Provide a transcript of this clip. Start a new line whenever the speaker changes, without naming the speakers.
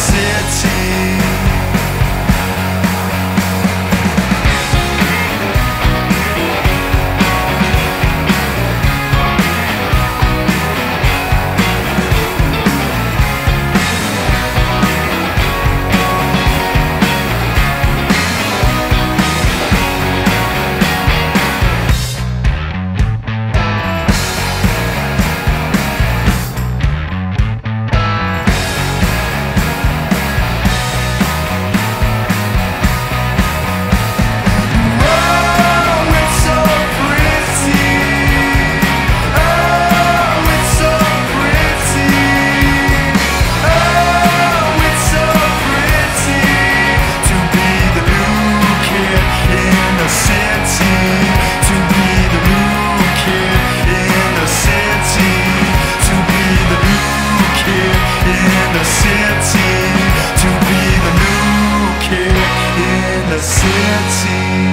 city. city to be the new kid in the city.